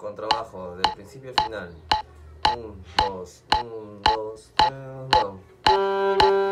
contrabajo del principio al final. Un, dos, un, dos, tres, no.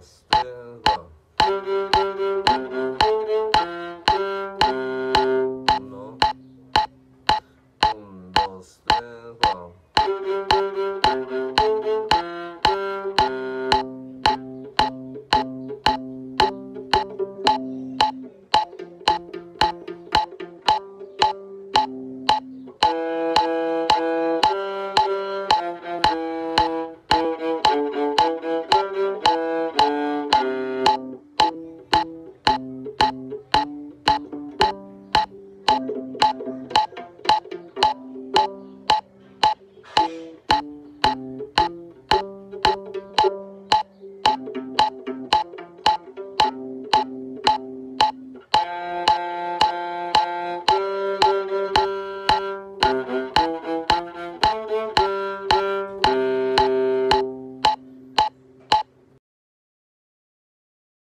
Uno, dos, tres.